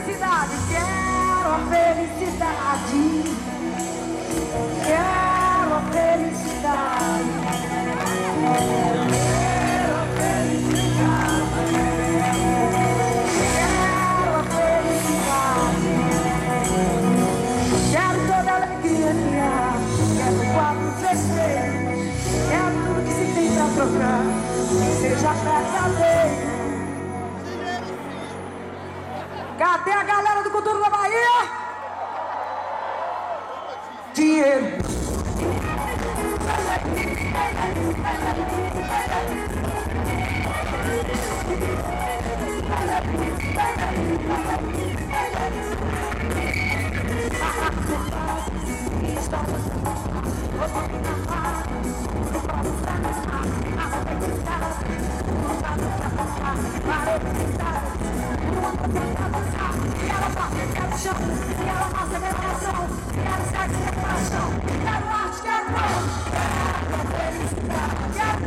felicidade, quero a felicidade. Quero a felicidade. Quero a felicidade. Quero tudo que se tem pra trocar, seja verdadeiro. Gotta. Yeah.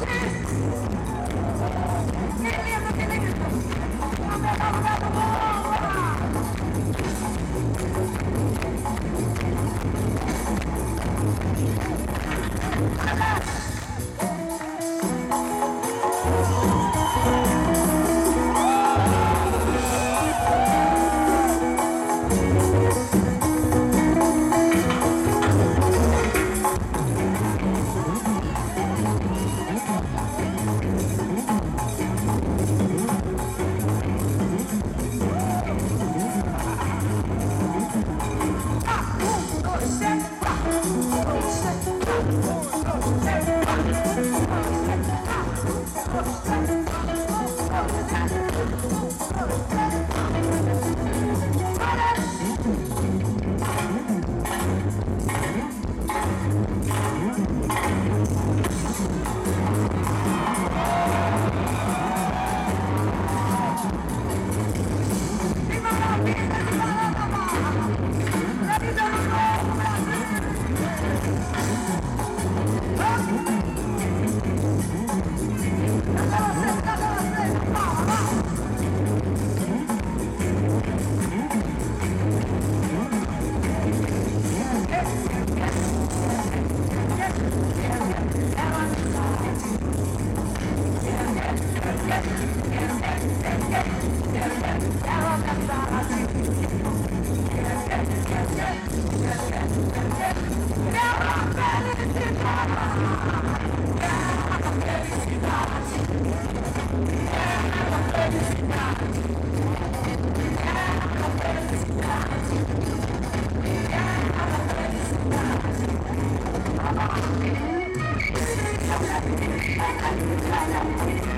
I'm gonna go get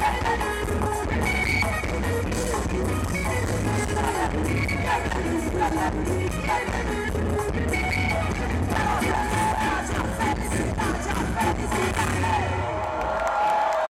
Thank you. Thank you.